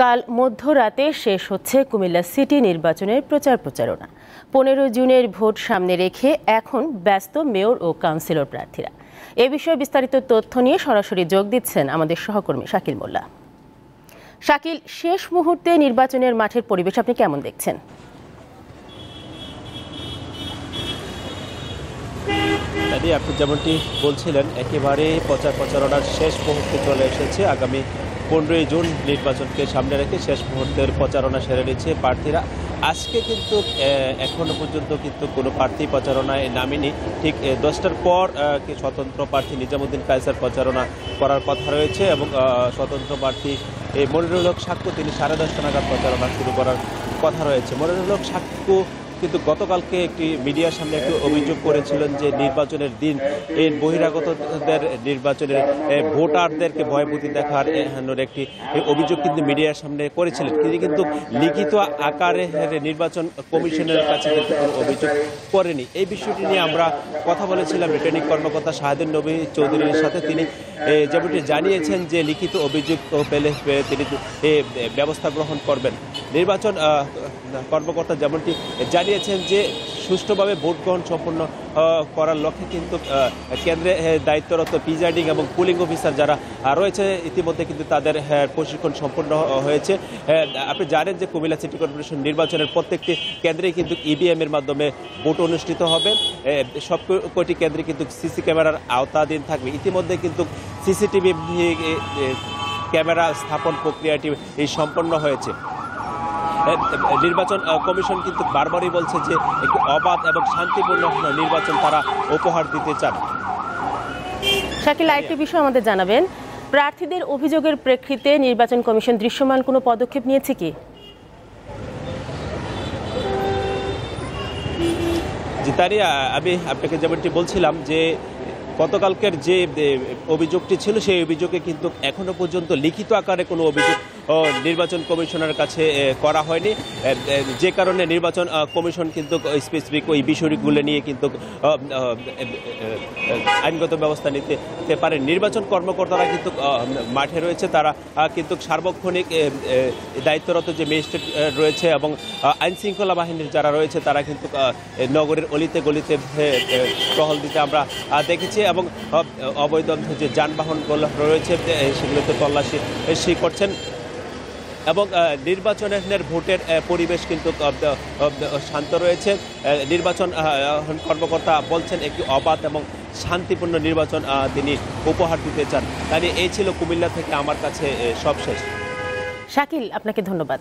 কাল মধ্যরাতে শেষ হচ্ছে কুমিল্লা সিটি নির্বাচনের প্রচার প্রচারণা। পনেরো জুনের ভোট সামনে রেখে এখন ব্যস্ত মেয়র ও কাউন্সিলর প্রার্থীরা। এ বিষয়ে বিস্তারিত তথ্য নিয়ে সরাসরি যোগ দিচ্ছেন আমাদের সহকর্মী শাকিল মোল্লা। শাকিল, শেষ মুহূর্তে নির্বাচনের মাঠের পরিবেশ আপনি কেমন দেখছেন? আপনি যেমনটি বলছিলেন, একেবারে প্রচার প্রচারণার শেষ মুহূর্তে চলে এসেছে। আগামী পনেরোই জুন নির্বাচনকে সামনে রেখে শেষ মুহূর্তের প্রচারণা সেরে নিচ্ছে প্রার্থীরা। আজকে কিন্তু এখনও পর্যন্ত কিন্তু কোনো প্রার্থী প্রচারণায় নামেনি। ঠিক দশটার পর কি স্বতন্ত্র প্রার্থী নিজামুদ্দিন কায়সার প্রচারণা করার কথা রয়েছে এবং স্বতন্ত্র প্রার্থী মনিরুল হক সাক্ষ্য, তিনি সাড়ে দশটা নাগাদ প্রচারণা শুরু করার কথা রয়েছে। মনিরুল হক সাক্ষ্য কিন্তু গতকালকে একটি মিডিয়ার সামনে একটি অভিযোগ করেছিলেন যে নির্বাচনের দিন এই বহিরাগতদের নির্বাচনের ভোটারদেরকে ভয়ভূতি দেখার একটি অভিযোগ কিন্তু মিডিয়ার সামনে করেছিলেন। তিনি কিন্তু লিখিত আকারে নির্বাচন কমিশনের কাছে কিন্তু কোনো অভিযোগ করেনি। এই বিষয়টি নিয়ে আমরা কথা বলেছিলাম রিটার্নিং কর্মকর্তা শাহাদুল নবী চৌধুরীর সাথে। তিনি যেমনটি জানিয়েছেন যে লিখিত অভিযোগ পেলে তিনি ব্যবস্থা গ্রহণ করবেন। নির্বাচন কর্মকর্তা যেমনটি জানিয়েছেন যে সুষ্ঠুভাবে ভোট গ্রহণ সম্পন্ন করার লক্ষ্যে কিন্তু কেন্দ্রে দায়িত্বরত প্রিজাইডিং এবং পুলিং অফিসার যারা রয়েছে, ইতিমধ্যে কিন্তু তাদের প্রশিক্ষণ সম্পন্ন হয়েছে। আপনি জানেন যে কুমিল্লা সিটি কর্পোরেশন নির্বাচনের প্রত্যেকটি কেন্দ্রেই কিন্তু ইভিএমের মাধ্যমে ভোট অনুষ্ঠিত হবে। সব কয়টি কেন্দ্রে কিন্তু সিসি ক্যামেরার আওতাধীন থাকবে। ইতিমধ্যে কিন্তু সিসিটিভি ক্যামেরা স্থাপন প্রক্রিয়াটি সম্পন্ন হয়েছে। নির্বাচন কমিশন কিন্তু বারবারই বলছে যে একটি অবাধ এবং শান্তিপূর্ণ নির্বাচন তারা উপহার দিতে চান। শাকিল আরেকটি বিষয় আমাদের জানাবেন। প্রার্থীদের অভিযোগের প্রেক্ষিতে নির্বাচন কমিশন দৃশ্যমান কোনো পদক্ষেপ নিয়েছে কি? জিতারি আমি আপনাকে যেমনটি বলছিলাম যে গতকালকের যে অভিযোগটি ছিল সেই অভিযোগে কিন্তু এখনও পর্যন্ত লিখিত আকারে কোনো অভিযোগ নির্বাচন কমিশনের কাছে করা হয়নি। যে কারণে নির্বাচন কমিশন কিন্তু স্পেসিফিক ওই বিষয়গুলো নিয়ে কিন্তু আইনগত ব্যবস্থা নিতে পারেন। নির্বাচন কর্মকর্তারা কিন্তু মাঠে রয়েছে। তারা কিন্তু সার্বক্ষণিক দায়িত্বরত যে ম্যাজিস্ট্রেট রয়েছে এবং আইন শৃঙ্খলা বাহিনীর যারা রয়েছে, তারা কিন্তু নগরের অলিতে গলিতে টহল দিতে আমরা দেখেছি এবং অবৈধ যে যানবাহনগুলো রয়েছে সেগুলোতে তল্লাশি করছেন। এবং নির্বাচনের ভোটের পরিবেশ কিন্তু শান্ত রয়েছে। নির্বাচন কর্মকর্তা বলছেন, একটি অবাধ এবং শান্তিপূর্ণ নির্বাচন তিনি উপহার দিতে চান। তাই এই ছিল কুমিল্লা থেকে আমার কাছে সবশেষ। শাকিল, আপনাকে ধন্যবাদ।